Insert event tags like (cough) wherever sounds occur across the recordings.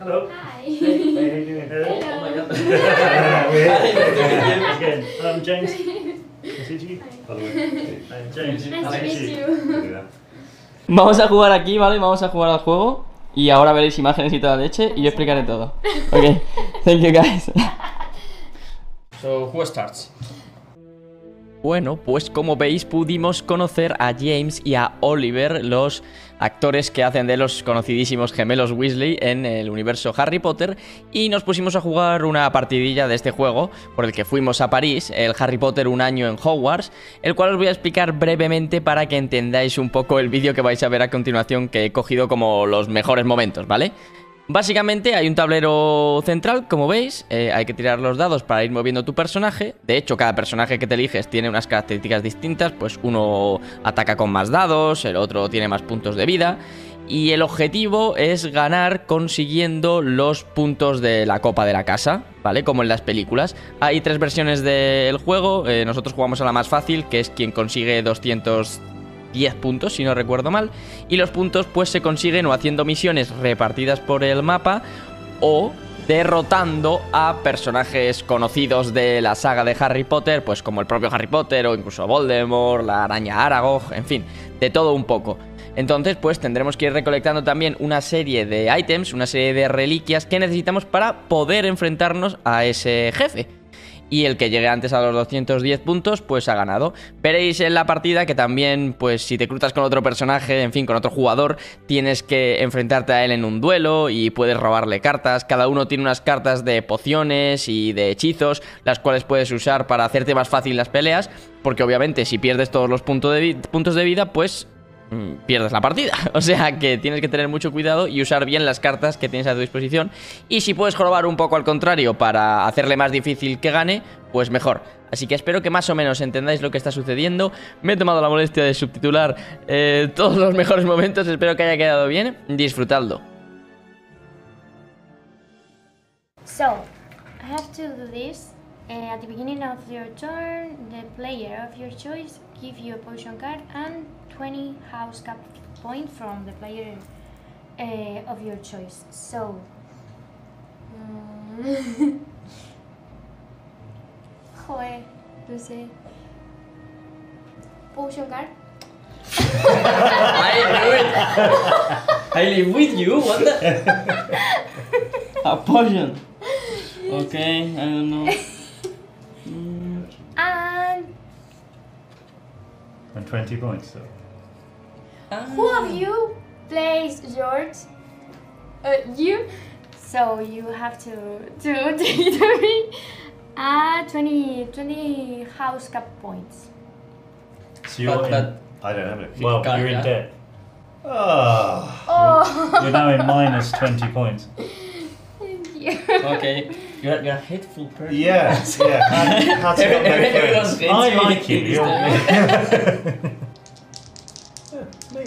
Hello. Hi. Hey, how you doing? Hello. Oh my god. (laughs) Again, um, James. Nice to you. Hi. James. Nice to meet you. Vamos a jugar aquí, ¿vale? Vamos a jugar al juego. Y ahora veréis imágenes y toda la leche. Y yo explicaré todo. Ok. Thank you, guys. So, who starts? Bueno, pues como veis pudimos conocer a James y a Oliver, los actores que hacen de los conocidísimos gemelos Weasley en el universo Harry Potter, y nos pusimos a jugar una partidilla de este juego por el que fuimos a París, el Harry Potter un año en Hogwarts, el cual os voy a explicar brevemente para que entendáis un poco el vídeo que vais a ver a continuación que he cogido como los mejores momentos, ¿vale? Básicamente hay un tablero central, como veis, eh, hay que tirar los dados para ir moviendo tu personaje. De hecho, cada personaje que te eliges tiene unas características distintas, pues uno ataca con más dados, el otro tiene más puntos de vida. Y el objetivo es ganar consiguiendo los puntos de la copa de la casa, ¿vale? Como en las películas. Hay tres versiones del juego, eh, nosotros jugamos a la más fácil, que es quien consigue 200 10 puntos, si no recuerdo mal. Y los puntos pues se consiguen o haciendo misiones repartidas por el mapa o derrotando a personajes conocidos de la saga de Harry Potter, pues como el propio Harry Potter o incluso Voldemort, la araña Aragog, en fin, de todo un poco. Entonces, pues tendremos que ir recolectando también una serie de items, una serie de reliquias que necesitamos para poder enfrentarnos a ese jefe y el que llegue antes a los 210 puntos, pues ha ganado. Veréis en la partida que también, pues si te cruzas con otro personaje, en fin, con otro jugador, tienes que enfrentarte a él en un duelo y puedes robarle cartas. Cada uno tiene unas cartas de pociones y de hechizos, las cuales puedes usar para hacerte más fácil las peleas, porque obviamente si pierdes todos los puntos de, puntos de vida, pues mm, pierdes la partida. (laughs) O sea que tienes que tener mucho cuidado y usar bien las cartas que tienes a tu disposición. Y si puedes jorobar un poco al contrario para hacerle más difícil que gane, pues mejor. Así que espero que más o menos entendáis lo que está sucediendo. Me he tomado la molestia de subtitular eh, todos los mejores momentos. Espero que haya quedado bien. Disfrutadlo. So, I have to do this. Uh, at the beginning of your turn, the player of your choice gives you a potion card and 20 house cup points from the player uh, of your choice. So, mm, (laughs) joder, no sé. Potion card. (laughs) I knew it. I live with you. What the? (laughs) A potion. Okay, I don't know. Mm, And And 20 points. So. Who of you plays George? Uh, you. So you have to to (laughs) take the ring. Ah, 20, 20 house cup points. So you're But- in, but- I don't have it. well, can't, you're in yeah. debt. Oh. Oh, You're now in minus 20 points. (laughs) thank you. okay, (laughs) you're, you're a hateful person. Yes, yeah. (laughs) How, how to make friends. hates I like you. in You're- town. (laughs) Me.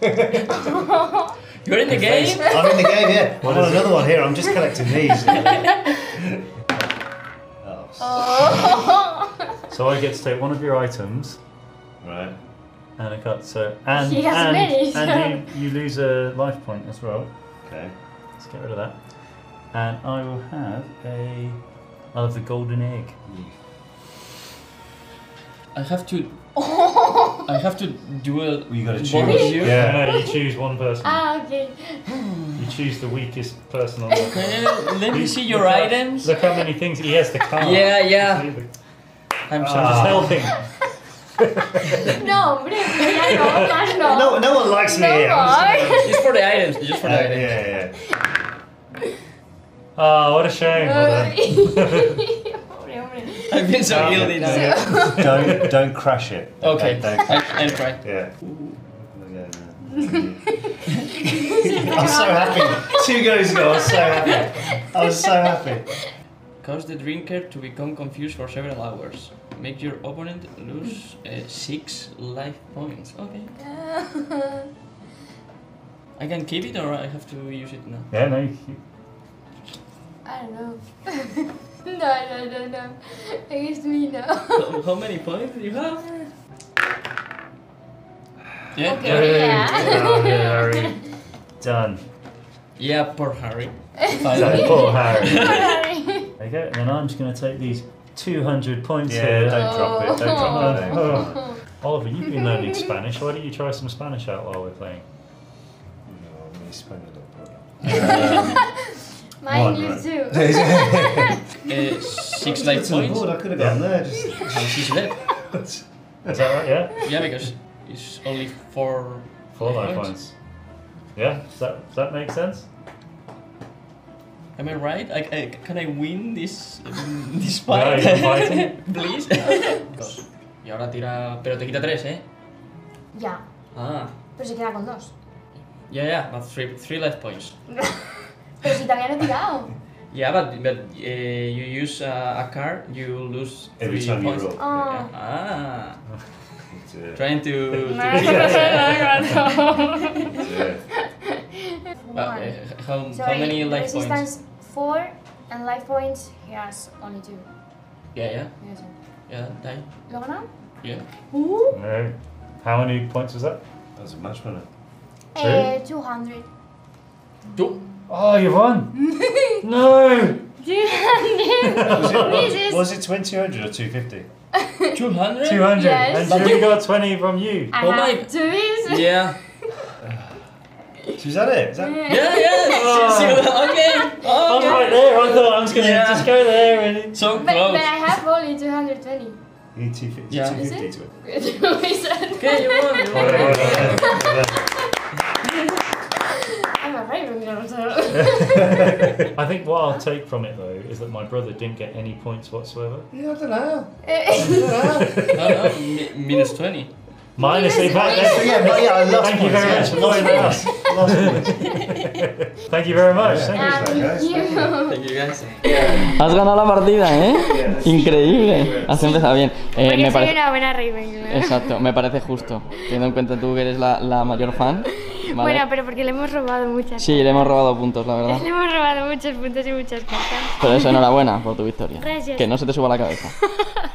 (laughs) You're in the game. I'm in the game, yeah. I want another one here. I'm just collecting these. oh, oh. so I get to take one of your items right. and a cut. So and He has and, many, so- and you, you lose a life point as well. Okay. Let's get rid of that. And I will have a. I'll have the golden egg. I have to. (laughs) I have to duel. You gotta choose. you. Yeah. No, no, you choose one person. ah, okay. (sighs) You choose the weakest person on the. Okay, let me see your Look how- items. Look how many things he has. The (laughs) card. Yeah, yeah. See the- I'm So sorry. I'm just Ah. helping. (laughs) No, hombre, ya no, más no. No, no one likes me No here. I'm just more. Just for the items. Just for gonna- the Uh, items. yeah, yeah. Oh, what a shame. I've Hombre, hombre. I feel so guilty now. yeah. don't don't crash it. Okay, Don't, don't I, crash I'll it. try. Yeah. (laughs) I'm so happy. Two goes ago, I was so happy. I was so happy. Cause the drinker to become confused for several hours. Make your opponent lose uh, six life points. Okay. (laughs) I can keep it or I have to use it now. Yeah, no. You, I don't know. (laughs) no, no, no, no. Against me, no. how, how many points do you have? Yeah. Okay. Yeah. Oh, yeah, Harry. (laughs) Done. Yeah, poor Harry. So, poor Harry. (laughs) Harry. There you go. And then I'm just going to take these 200 points Yeah, here. don't drop it. Don't drop oh. it. Oh. Oliver, you've been learning Spanish. Why don't you try some Spanish out while we're playing? No, me Spain a little bit. My One, English too. (laughs) (laughs) Uh, six life To the points. board, I could have gone there. Just. And she's left. Is that right? Yeah? Yeah, because it's only four. Four life points. Yeah? Does that, does that make sense? Am I right? I, I, can I win this um, (laughs) this No, fight? you're fighting. Please. Dos. Y ahora tira. Pero te quita tres, eh? Ya, Ah. pero se queda con dos. Yeah, yeah, but three, three life points. Pero si todavía no he tirado. Yeah, but, but uh, you use uh, a card, you lose Every three time you roll. Oh. (laughs) Ah. Trying to. to Yeah. Uh, (laughs) (laughs) uh, how, Sorry, how many life points? resistance four and life points he has only two. Yeah, yeah, Yes. yeah, die. ¿Lo he? Yeah. Uh. No. How many points was that? That was a match winner. Eh, 200. Two. Oh, you won! (laughs) no! 200! Was it, This was it 200 or 250? 200? 200. Yes. And Drew got 20 from you. I Oh have my- two is. Yeah. Is that it? Is that Yeah, yeah. Oh. So, (laughs) okay. I was Okay. right there. I thought I was going to Yeah. just go there and. So But, close. but I have only 220. You need 250, Yeah. 250 Is to it. (laughs) Okay, you won. You Well, won. (laughs) I think what I'll take from it though is that my brother didn't get any points whatsoever. Yeah, I don't know. (laughs) No, no, mi- minus 20. Minus in fact. That's- yeah, but yeah, I lost Thank you very much. Lost points. Thank you very much. Thank you. Thank you. Thank you guys. Has ganado la partida, ¿eh? Increíble. Has empezado bien. Eh, Porque me soy parece... una buena Ravenclaw. Exacto, me parece justo. Teniendo en cuenta tú que eres la, la mayor fan. ¿Vale? Bueno, pero porque le hemos robado muchas Sí, le hemos robado puntos, la verdad. (laughs) Le hemos robado muchos puntos y muchas cartas. Pero eso, enhorabuena por tu victoria. Gracias. Que no se te suba la cabeza. (laughs)